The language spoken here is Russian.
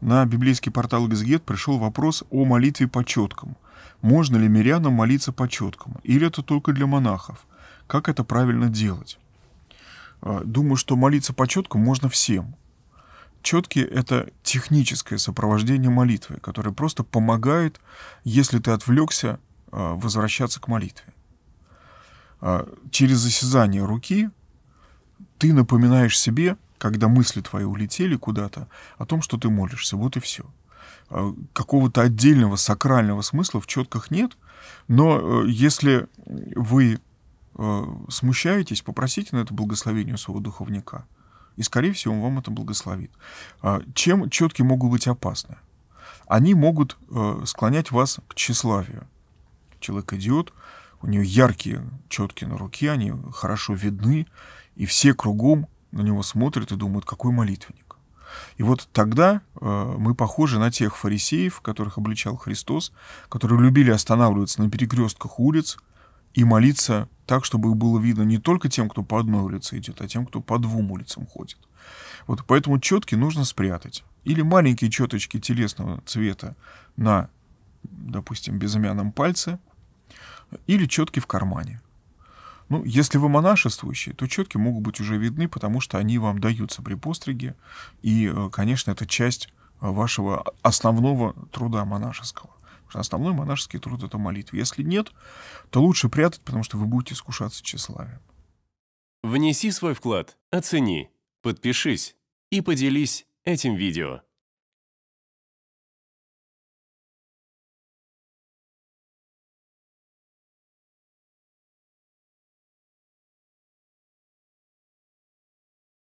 На библейский портал Газгет пришел вопрос о молитве по четкам. Можно ли мирянам молиться по четкам? Или это только для монахов? Как это правильно делать? А, думаю, что молиться по четкам можно всем. Четки — это техническое сопровождение молитвы, которое просто помогает, если ты отвлекся, а, возвращаться к молитве. А, через осязание руки ты напоминаешь себе, когда мысли твои улетели куда-то, о том, что ты молишься. Вот и все. А, какого-то отдельного сакрального смысла в четках нет, но э, если вы э, смущаетесь, попросите на это благословение у своего духовника. И, скорее всего, он вам это благословит. А, чем четки могут быть опасны? Они могут э, склонять вас к тщеславию. Человек идет, у него яркие четки на руке, они хорошо видны, и все кругом на него смотрят и думают, какой молитвенник. И вот тогда э, мы похожи на тех фарисеев, которых обличал Христос, которые любили останавливаться на перекрестках улиц и молиться так, чтобы их было видно не только тем, кто по одной улице идет, а тем, кто по двум улицам ходит. Вот поэтому четки нужно спрятать. Или маленькие четочки телесного цвета на, допустим, безымянном пальце, или четки в кармане. Ну, если вы монашествующие, то четки могут быть уже видны, потому что они вам даются при постриге. И, э, конечно, это часть э, вашего основного труда монашеского. Потому что основной монашеский труд — это молитва. Если нет, то лучше прятать, потому что вы будете искушаться тщеславием. Внеси свой вклад, оцени, подпишись и поделись этим видео.